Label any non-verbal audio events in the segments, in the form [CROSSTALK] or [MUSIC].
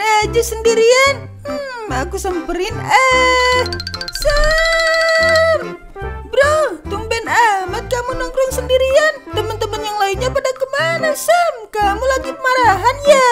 aja sendirian. Hmm, aku samperin eh. Sam! Bro, tumben amat kamu nongkrong sendirian. Teman-teman yang lainnya pada ke mana, Sam? Kamu lagi marahan ya?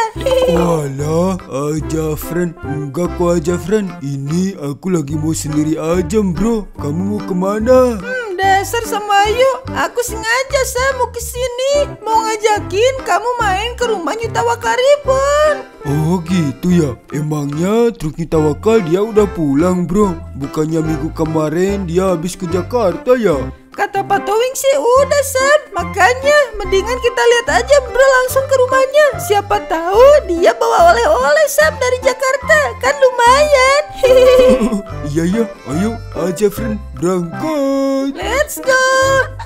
Walah, aja friend. Enggak kok aja friend. Ini aku lagi mau sendiri aja bro. Kamu mau ke mana? Hmm, dasar sama Ayu. Aku sengaja Sam mau ke sini. Mau ngajakin kamu main ke rumah Yuta Wakaripun. Oh gitu ya. Emangnya truknya tawakal dia udah pulang bro. Bukannya minggu kemarin dia habis ke Jakarta ya? Kata Pak Towing sih udah Sam Makanya mendingan kita lihat aja bro langsung ke rumahnya Siapa tahu dia bawa oleh-oleh Sam dari Jakarta Kan lumayan [LAUGHS] Iya ya, ayo aja friend berangkat. Let's go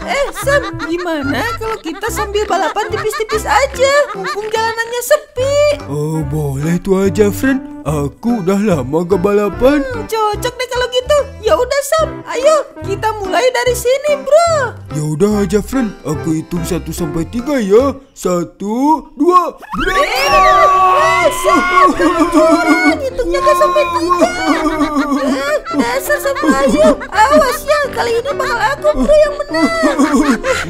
Eh Sam, gimana kalau kita sambil balapan tipis-tipis aja? Mumpung jalanannya sepi. Oh boleh tuh aja, friend. Aku udah lama gak balapan. Hmm, cocok deh kalau gitu. Ya udah Sam, ayo kita mulai dari sini, bro. Ya udah aja, friend. Aku hitung satu sampai tiga ya. Satu, dua, eh, tiga. Eh, Sam, hitungnya gak sampai tiga. [LAUGHS] Dasar sama Ayu. Awas ya, kali ini bakal aku bro yang menang.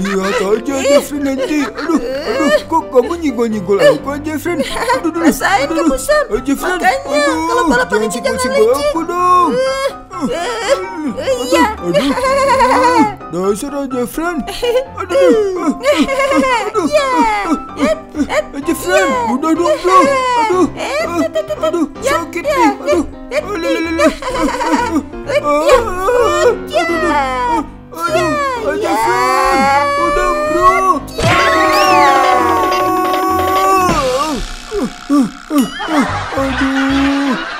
Lihat aja friend nanti. Aduh, aduh, kok kamu nyigol-nyigol aku aja. Aduh, aduh, Rasain aduh, kamu, aduh. Sam. Makanya, Aduh, kalau balapan itu jangan licin. aku dong. Eh, eh, Iya. Aduh, dasar aja friend. [LAUGHS] Aduh, aduh, [LAUGHS] aja friend. Udah dong [LAUGHS] bro. Aduh, aduh, sakit nih. Aduh, alalala. Iya. Aduh, aduh, aja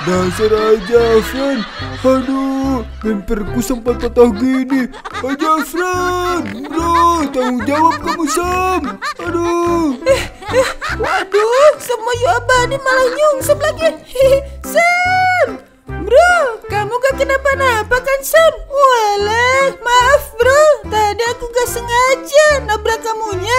dasar aja friend. Aduh, bemperku sampai patah gini. Aja friend, bro, tanggung jawab kamu Sam. Aduh. Waduh, semua yu abadi malah nyungsep lagi. Sam, bro, kamu gak kenapa-napa kan Sam? Walah, maaf bro, tadi aku gak sengaja nabrak kamunya.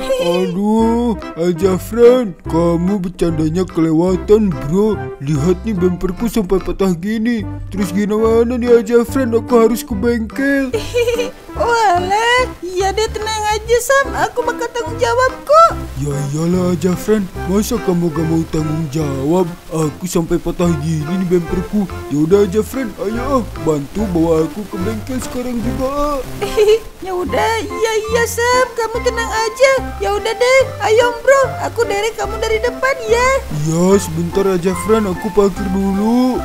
Aduh, aja friend, kamu bercandanya kelewatan bro. Lihat nih bemperku sampai patah gini. Terus gimana nih aja friend, aku harus ke bengkel. [LAUGHS] Walah, iya deh tenang aja Sam, aku bakal tanggung jawab kok. Ya iyalah aja friend, masa kamu gak mau tanggung jawab? Aku sampai patah gini nih bemperku. Yaudah aja friend, ayo ah, bantu bawa aku ke bengkel sekarang juga. ah. [LAUGHS] ya udah, iya iya Sam, kamu tenang aja. Ya udah deh, ayo bro, aku derek kamu dari depan ya. Ya sebentar aja friend, aku parkir dulu.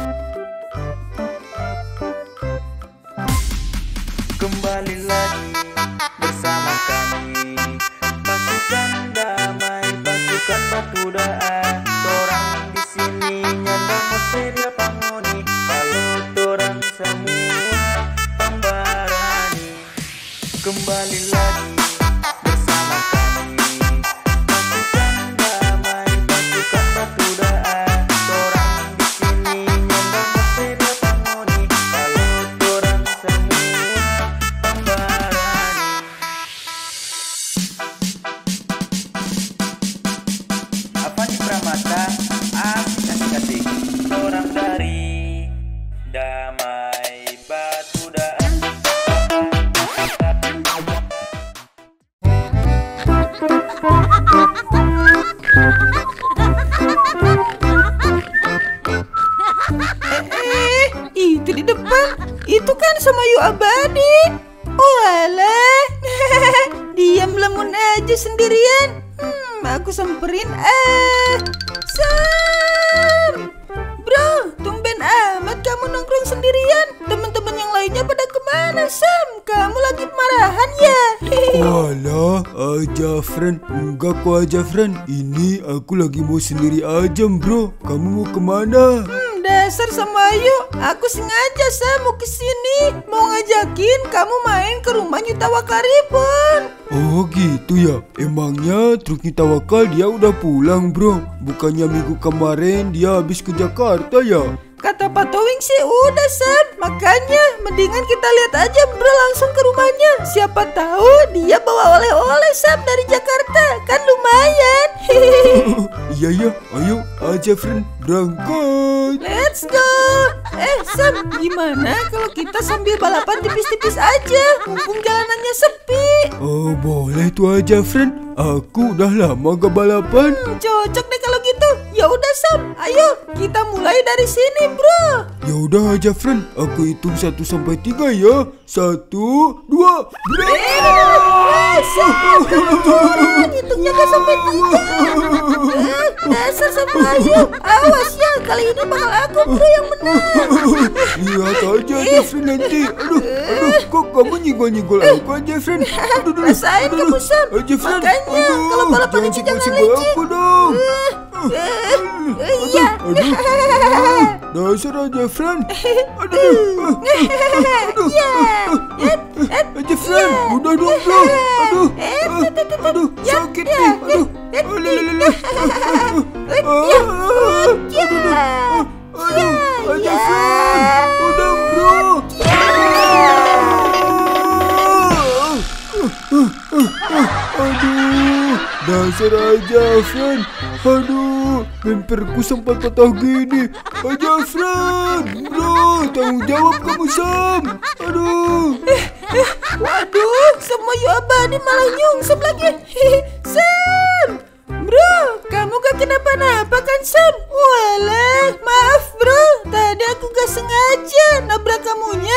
Kembali lagi aja sendirian. Hmm, aku samperin eh. Sam. Bro, tumben amat kamu nongkrong sendirian. Teman-teman yang lainnya pada ke mana, Sam? Kamu lagi marahan ya? Walah, aja friend. Enggak kok aja friend. Ini aku lagi mau sendiri aja bro. Kamu mau ke mana? Hmm, dasar sama Ayu. Aku sengaja Sam mau ke sini. Mau ngajakin kamu main ke rumah Yuta Wakaripun. Oh gitu ya. Emangnya truknya tawakal dia udah pulang bro. Bukannya minggu kemarin dia habis ke Jakarta ya? Kata Pak Towing sih udah Sam. Makanya mendingan kita lihat aja bro langsung ke rumahnya. Siapa tahu dia bawa oleh-oleh Sam dari Jakarta. Kan lumayan. [LAUGHS] [LAUGHS] Iya ya, ayo aja friend berangkat. Let's go. Eh Sam, gimana kalau kita sambil balapan tipis-tipis aja? Mumpung jalanannya sepi. Oh boleh tuh aja friend. Aku udah lama gak balapan. Hmm, cocok deh kalau gitu. Ya udah Sam, ayo kita mulai dari sini bro. Ya udah aja friend, aku hitung 1 sampai 3 ya. Satu, dua, Eh, Sam. Hitungnya gak sampai tiga. Eh, dasar sama ayo. Awas kali ini bakal aku bro yang menang. Lihat aja aja friend nanti. Aduh, aduh, kok kamu nyigol-nyigol aku aja friend. Aduh, [LAUGHS] aduh, Rasain aduh, kamu, Sam. Aja friend. Makanya, Aduh, kalau balapan itu jangan jangan senggol leceh. aku dong. Eh, eh, iya. Aduh, dasar aja friend. [LAUGHS] Aduh, aduh, Iya. aja friend. Udah dong bro. Aduh, ah, aduh, sakit nih. Aduh, alalala. Iya. Aduh, friend. Udah bro. Aduh, dasar aja friend. Aduh, bemperku sempat patah gini. Aja friend, bro, tanggung jawab kamu Sam. Aduh, Waduh, semua Yobani malah nyungsep lagi. Sam, bro, kamu gak kenapa-napa kan Sam? Walah, maaf bro, tadi aku gak sengaja nabrak kamunya.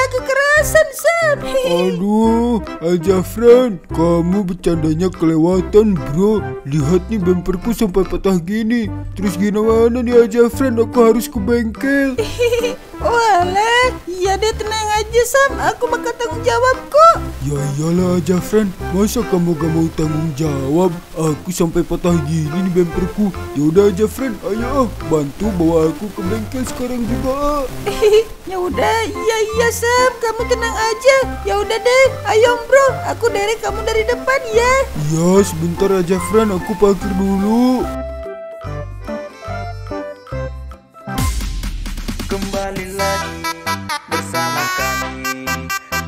Aduh, aja friend, kamu bercandanya kelewatan bro. Lihat nih bemperku sampai patah gini. Terus gimana nih aja friend, aku harus ke bengkel. [LAUGHS] Walah, iya deh tenang aja Sam, aku bakal tanggung jawab kok. Ya iyalah aja friend, masa kamu gak mau tanggung jawab? Aku sampai patah gini nih bemperku. Ya udah aja friend, ayo ah, bantu bawa aku ke bengkel sekarang juga. ah. [LAUGHS] Ya udah, iya iya Sam, kamu tenang aja. Ya udah deh, ayo bro, aku derek kamu dari depan ya. Ya sebentar aja friend, aku parkir dulu. Kembali lagi bersama kami.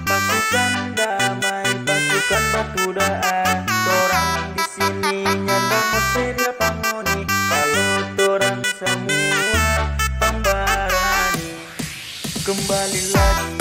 Pasukan damai, pasukan batu daan Torang di sini nyandang sedia pangoni Kalau torang semua pembarani. Kembali lagi